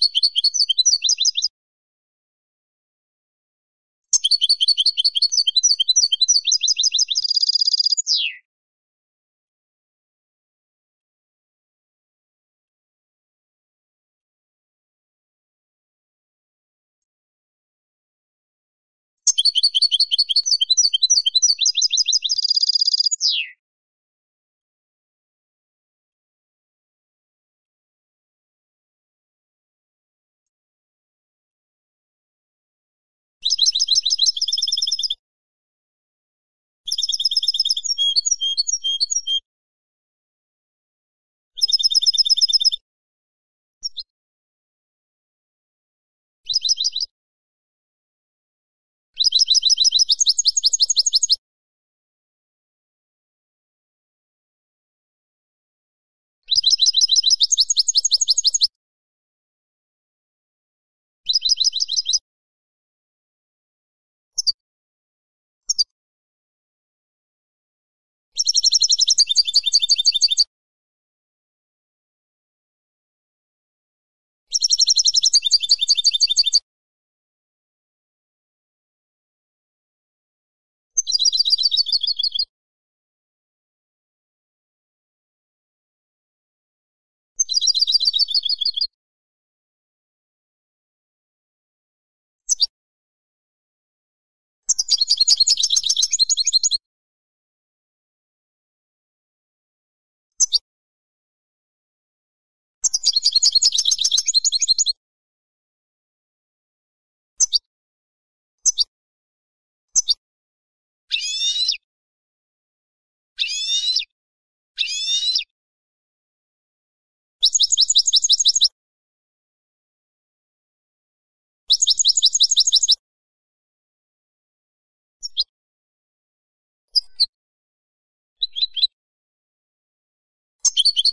you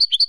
you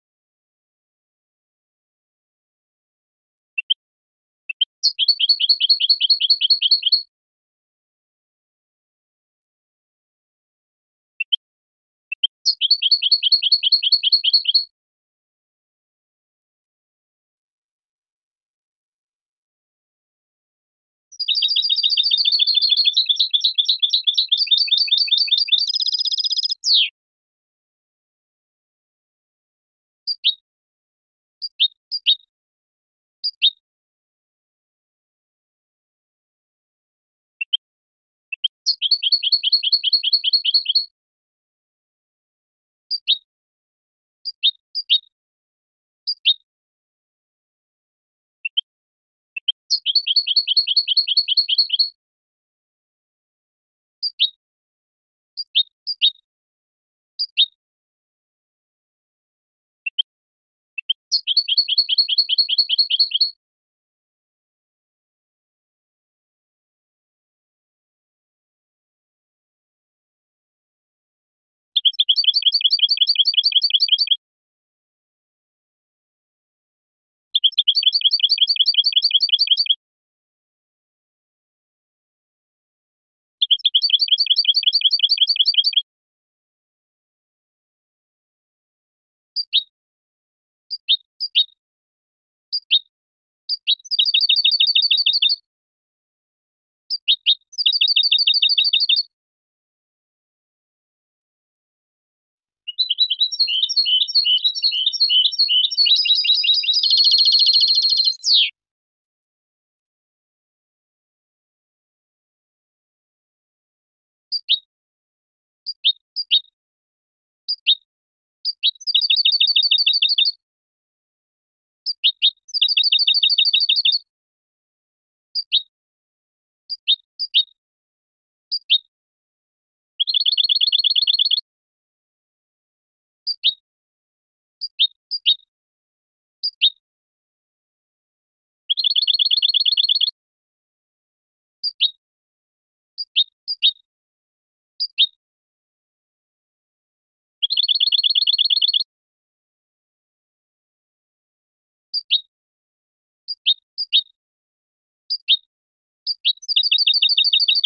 ピッ!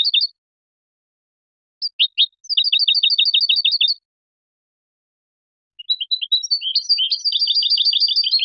Thank you.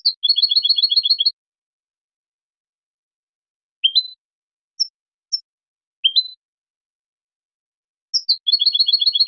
Thank you.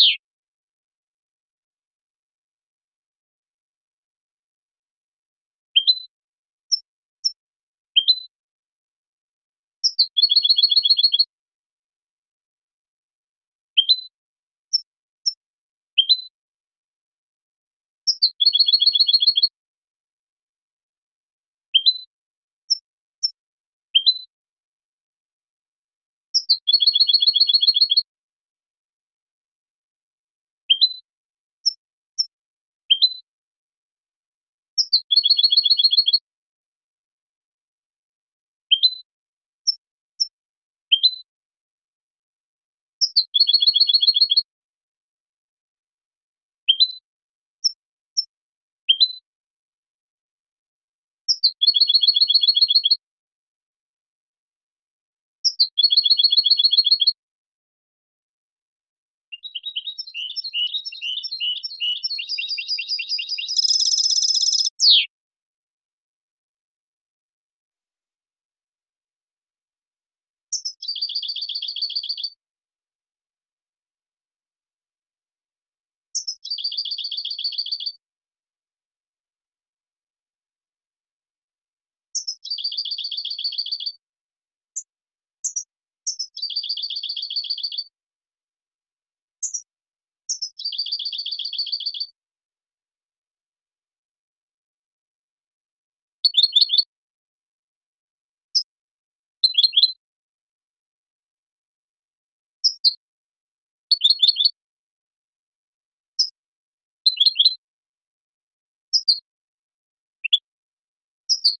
you 失礼します。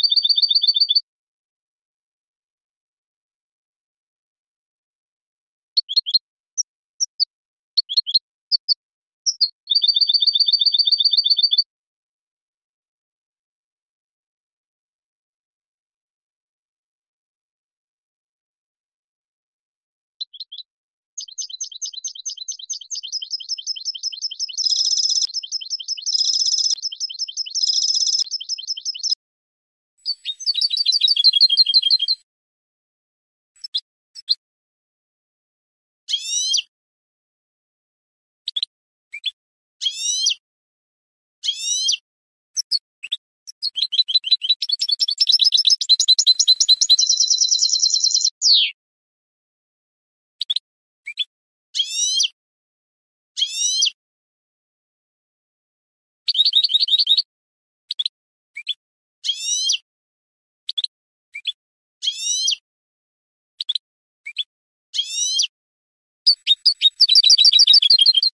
できました。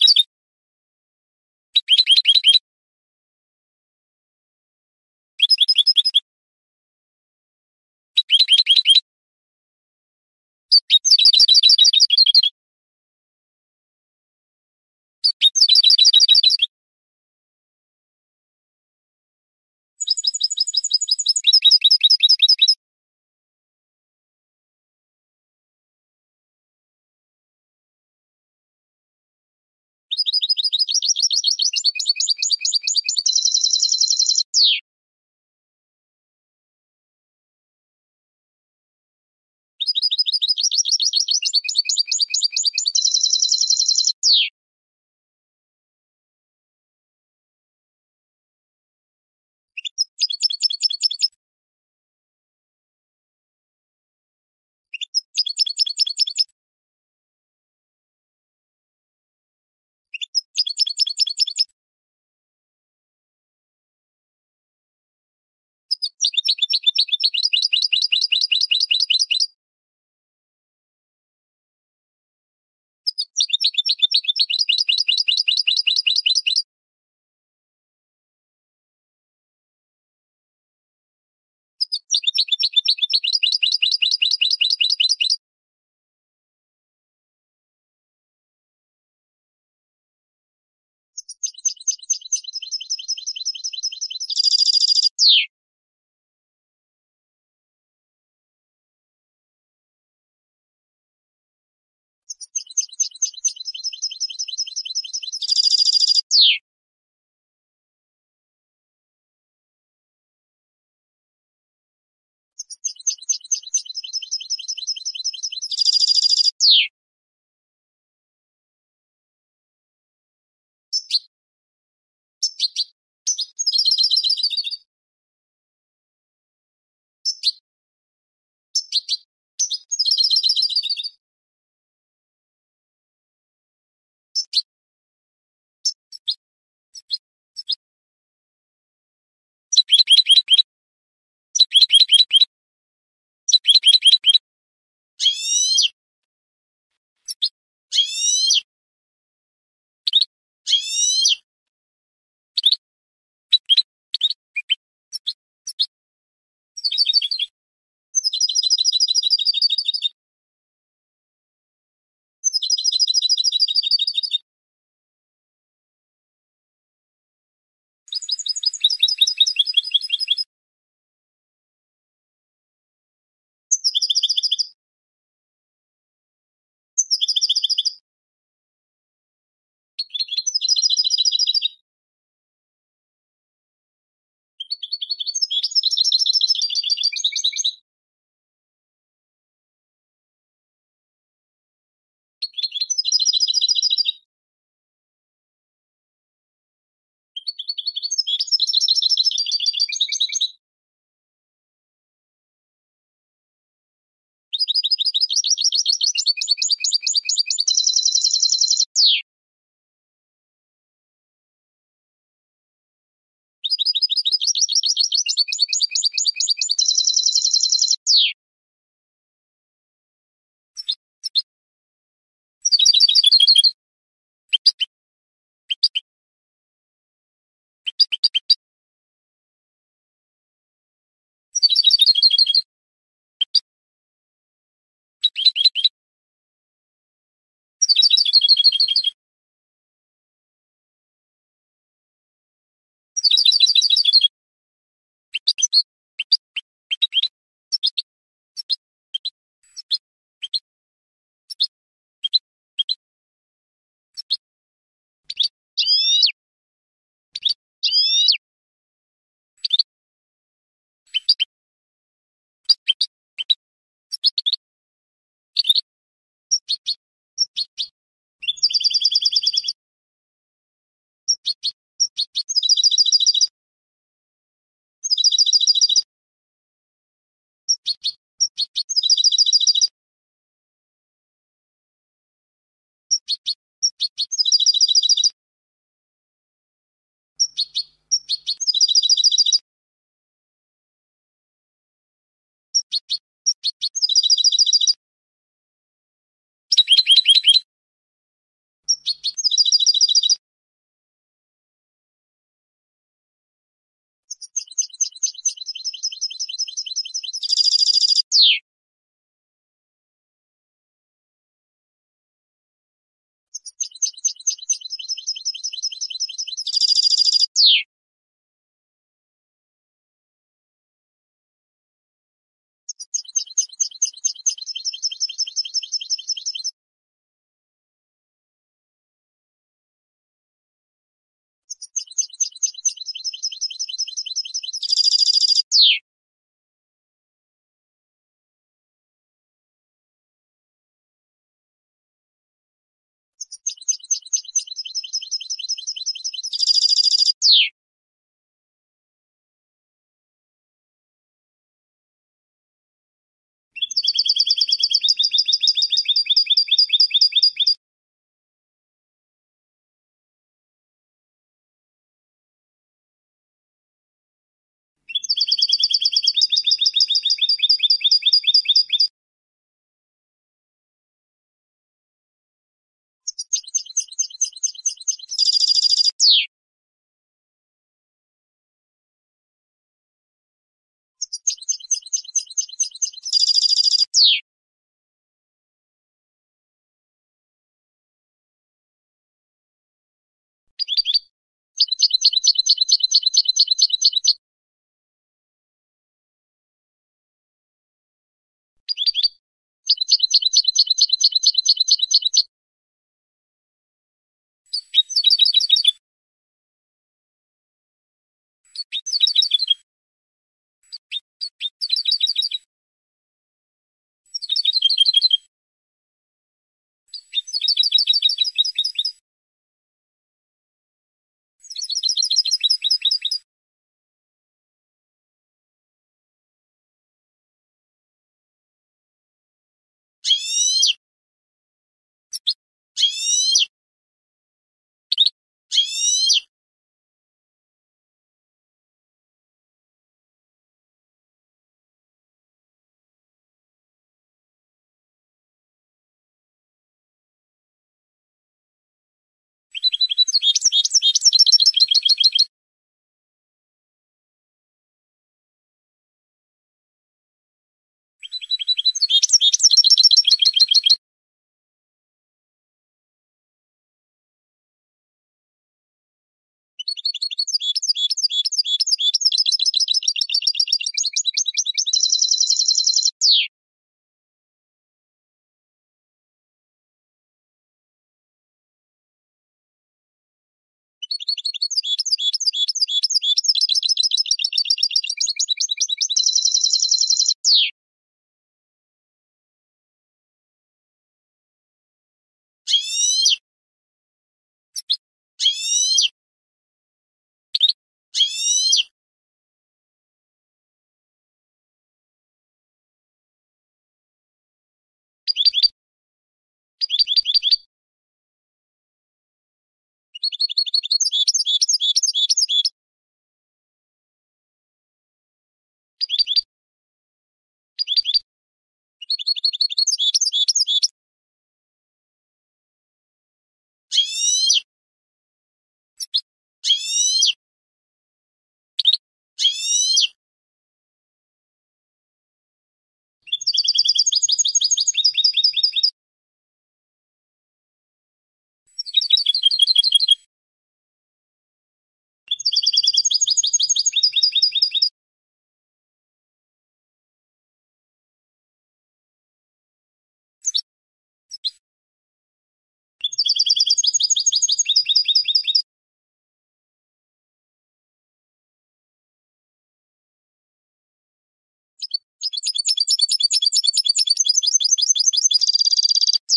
フフフ。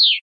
you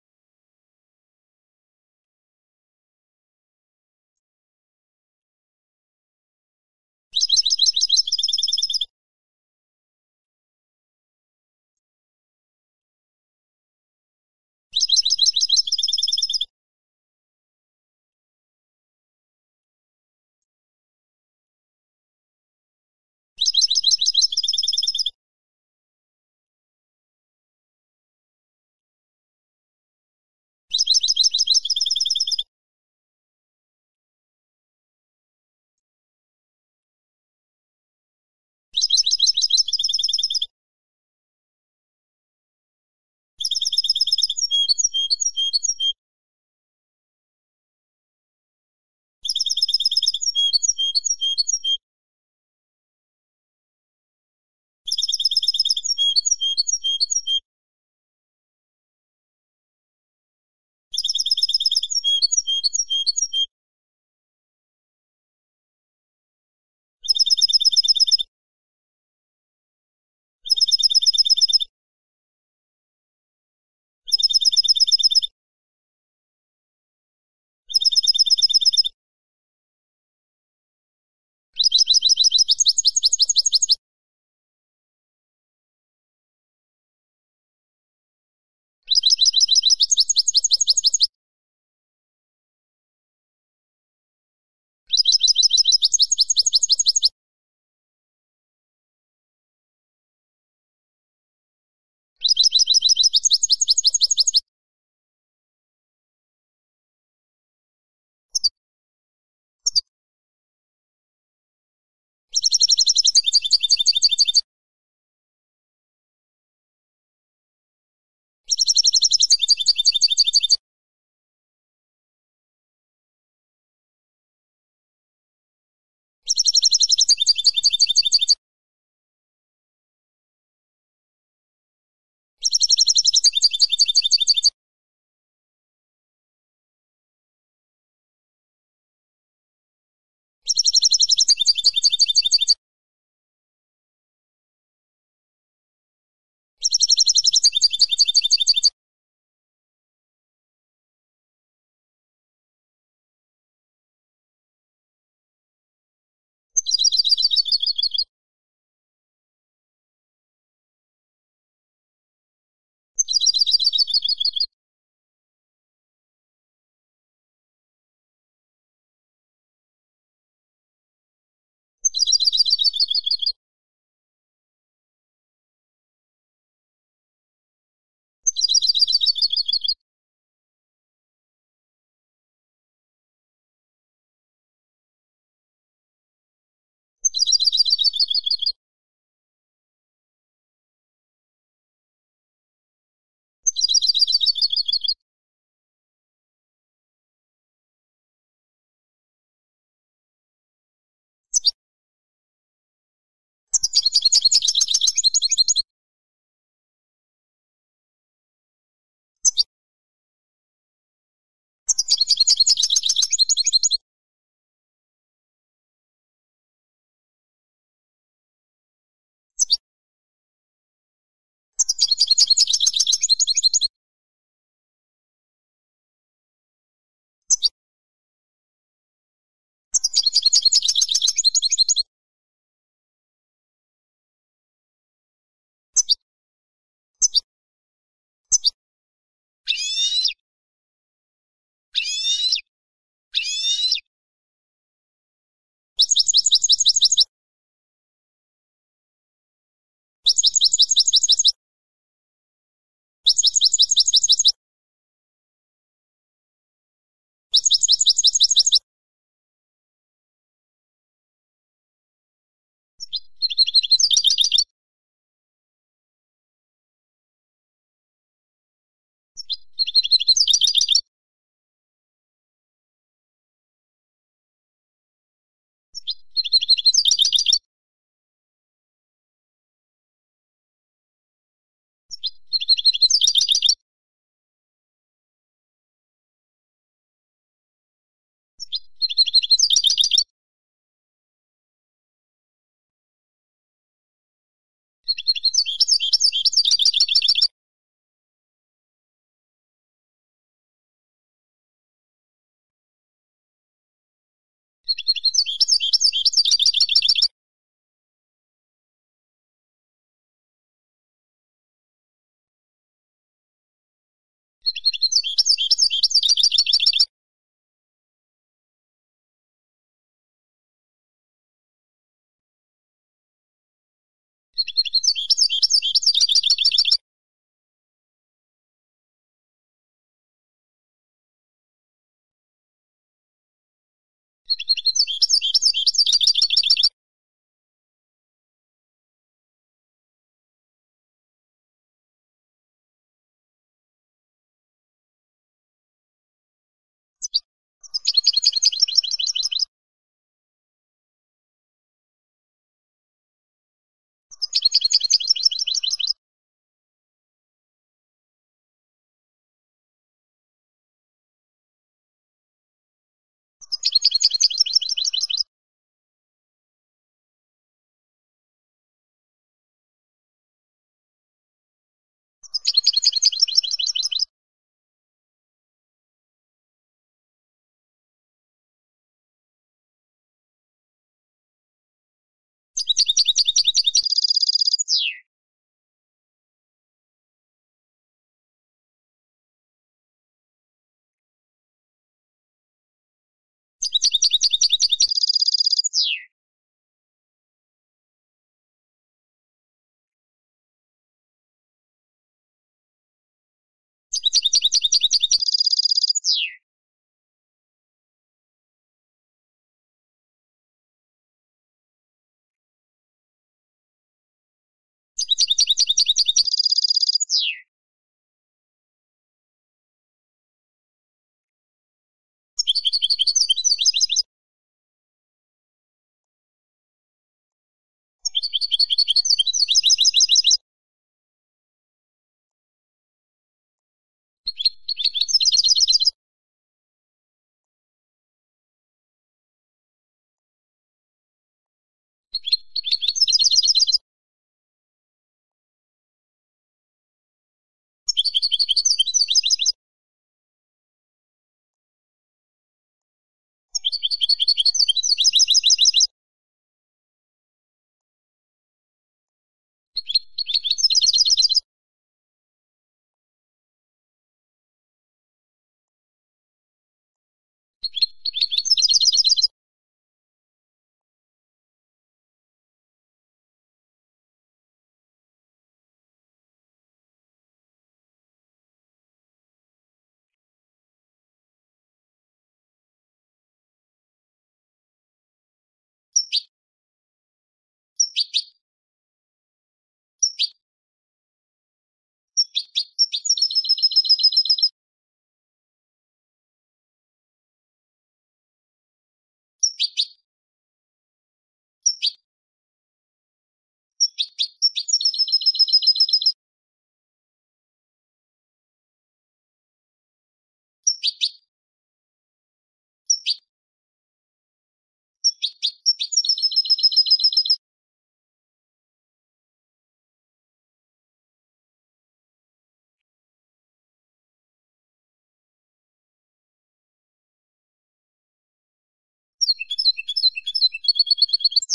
どういうこと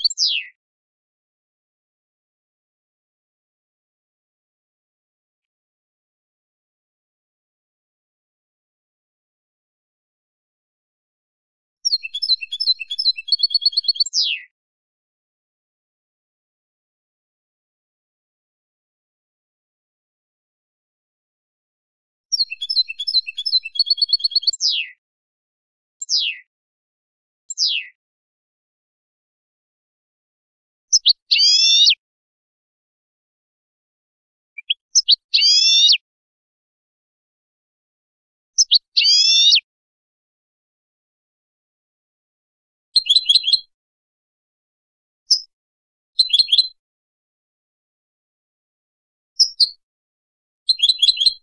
でしょう?失礼します。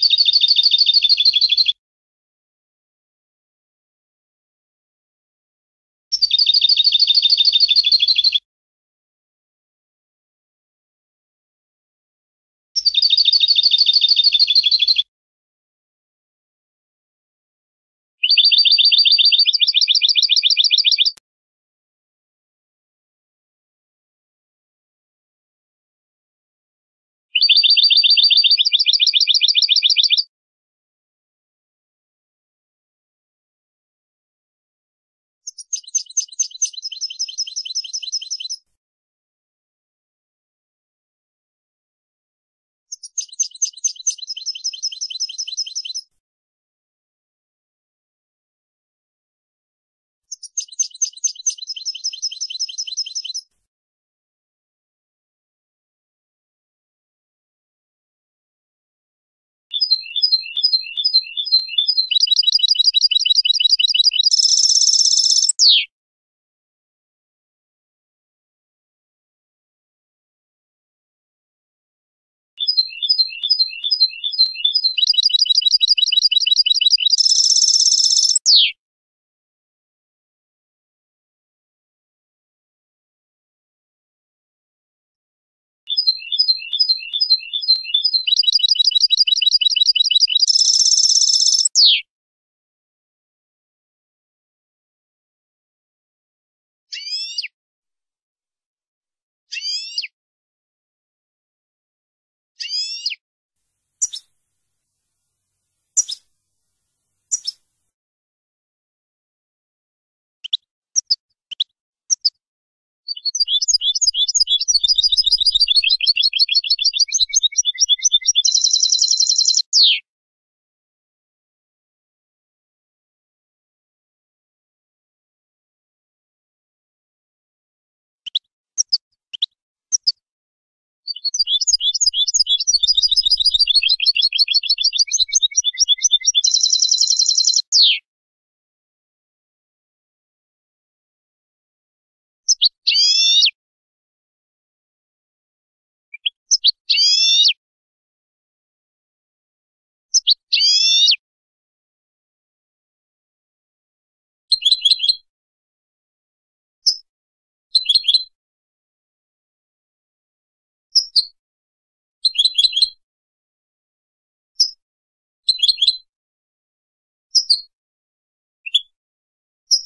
you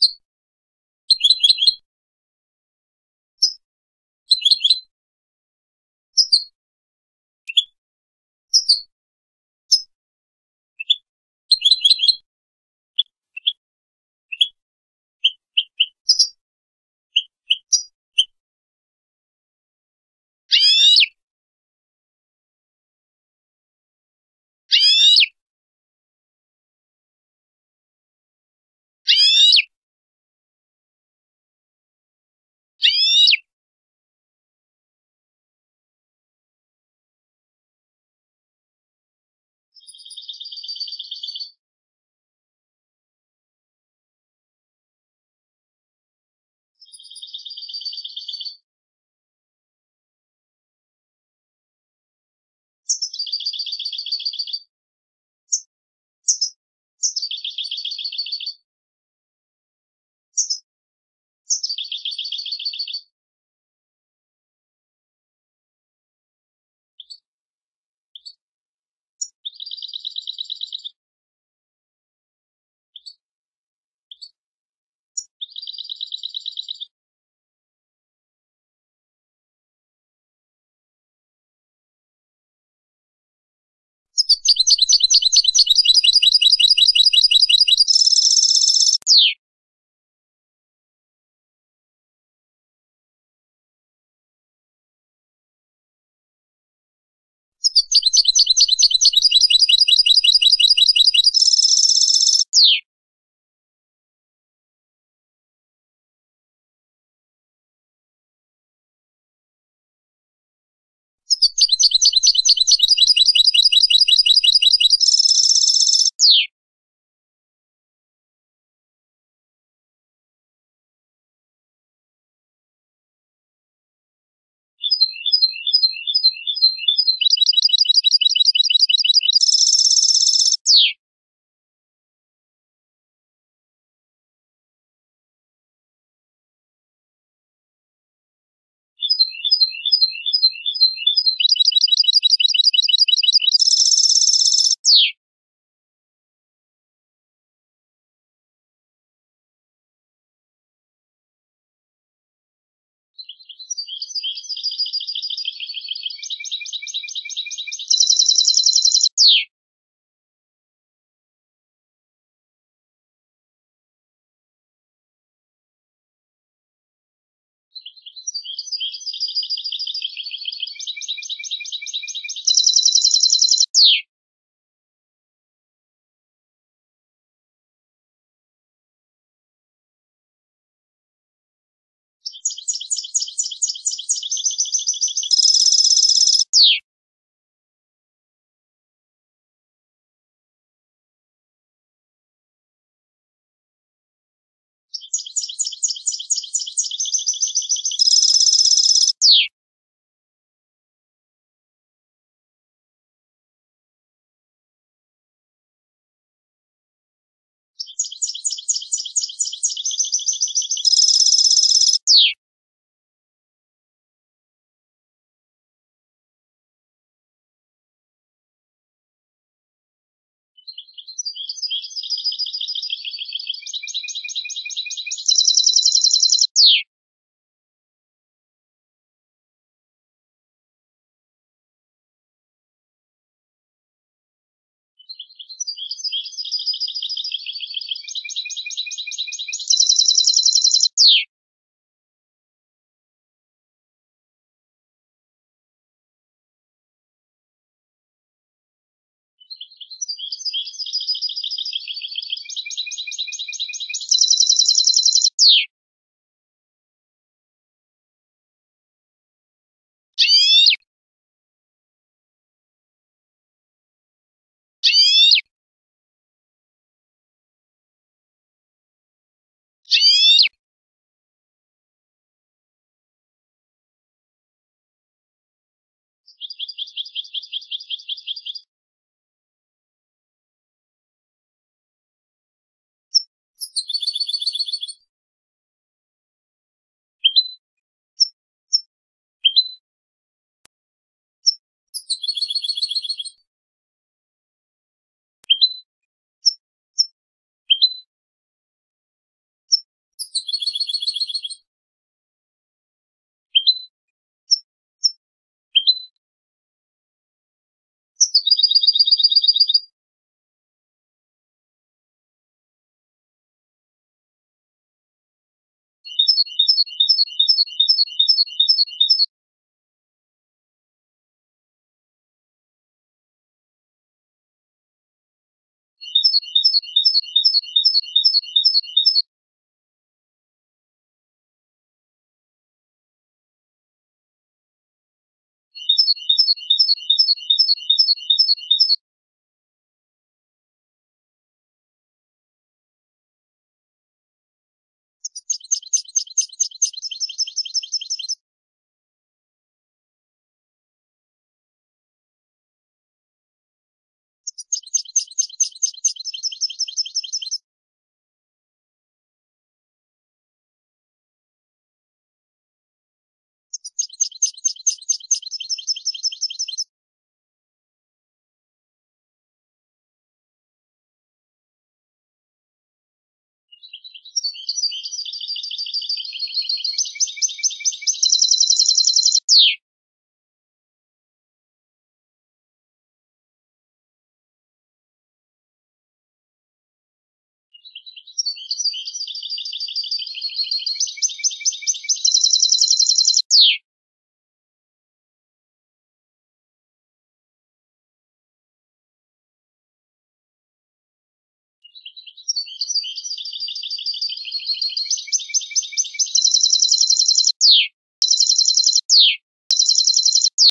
失礼します。